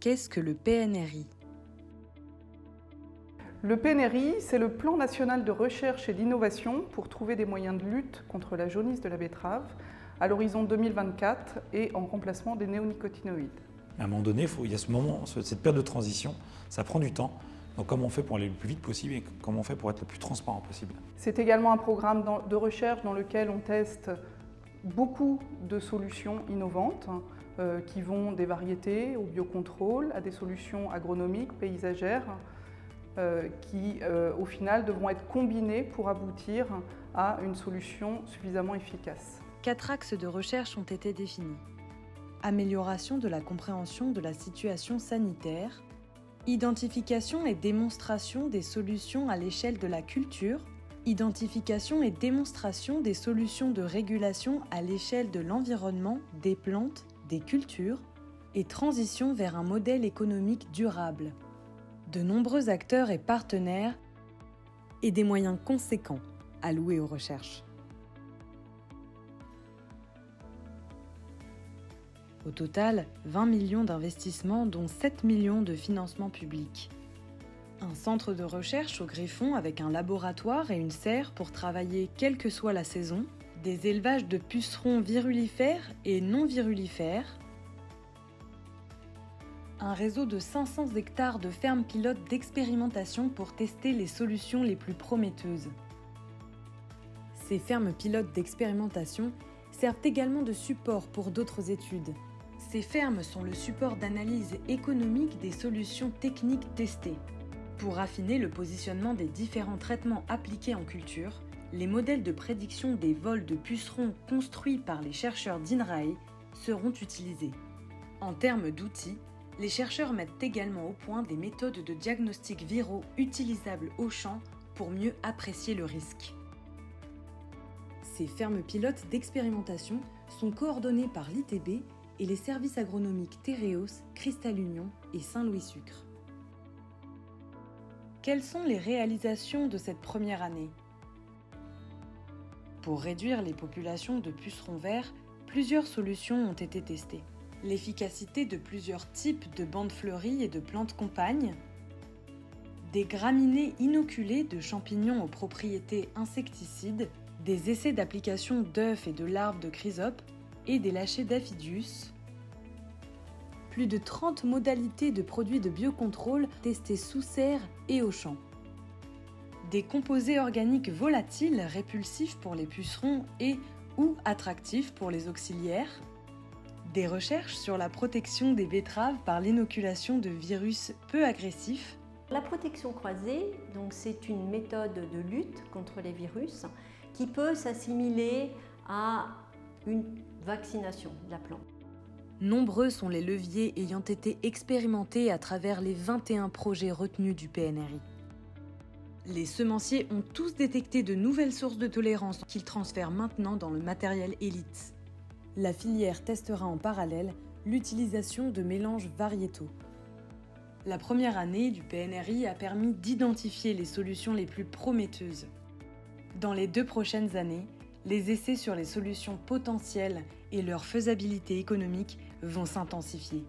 Qu'est-ce que le PNRI Le PNRI, c'est le plan national de recherche et d'innovation pour trouver des moyens de lutte contre la jaunisse de la betterave à l'horizon 2024 et en remplacement des néonicotinoïdes. À un moment donné, il y a ce moment, cette période de transition, ça prend du temps. Donc comment on fait pour aller le plus vite possible et comment on fait pour être le plus transparent possible? C'est également un programme de recherche dans lequel on teste beaucoup de solutions innovantes euh, qui vont des variétés au biocontrôle à des solutions agronomiques, paysagères, euh, qui euh, au final devront être combinées pour aboutir à une solution suffisamment efficace. Quatre axes de recherche ont été définis. Amélioration de la compréhension de la situation sanitaire, identification et démonstration des solutions à l'échelle de la culture, identification et démonstration des solutions de régulation à l'échelle de l'environnement, des plantes, des cultures, et transition vers un modèle économique durable. De nombreux acteurs et partenaires et des moyens conséquents alloués aux recherches. Au total, 20 millions d'investissements dont 7 millions de financements publics. Un centre de recherche au Griffon avec un laboratoire et une serre pour travailler quelle que soit la saison, des élevages de pucerons virulifères et non virulifères, un réseau de 500 hectares de fermes pilotes d'expérimentation pour tester les solutions les plus prometteuses. Ces fermes pilotes d'expérimentation servent également de support pour d'autres études. Ces fermes sont le support d'analyse économique des solutions techniques testées. Pour affiner le positionnement des différents traitements appliqués en culture, les modèles de prédiction des vols de pucerons construits par les chercheurs d'INRAE seront utilisés. En termes d'outils, les chercheurs mettent également au point des méthodes de diagnostic viraux utilisables au champ pour mieux apprécier le risque. Ces fermes pilotes d'expérimentation sont coordonnées par l'ITB et les services agronomiques Tereos, Cristal Union et Saint-Louis Sucre. Quelles sont les réalisations de cette première année? Pour réduire les populations de pucerons verts, plusieurs solutions ont été testées. L'efficacité de plusieurs types de bandes fleuries et de plantes compagnes, des graminées inoculées de champignons aux propriétés insecticides, des essais d'application d'œufs et de larves de chrysopes, et des lâchers d'Aphidius. Plus de 30 modalités de produits de biocontrôle testés sous serre et au champ. Des composés organiques volatiles répulsifs pour les pucerons et ou attractifs pour les auxiliaires. Des recherches sur la protection des betteraves par l'inoculation de virus peu agressifs. La protection croisée, donc c'est une méthode de lutte contre les virus qui peut s'assimiler à une vaccination de la plante. Nombreux sont les leviers ayant été expérimentés à travers les 21 projets retenus du PNRI. Les semenciers ont tous détecté de nouvelles sources de tolérance qu'ils transfèrent maintenant dans le matériel élite. La filière testera en parallèle l'utilisation de mélanges variétaux. La première année du PNRI a permis d'identifier les solutions les plus prometteuses. Dans les deux prochaines années, les essais sur les solutions potentielles et leur faisabilité économique vont s'intensifier.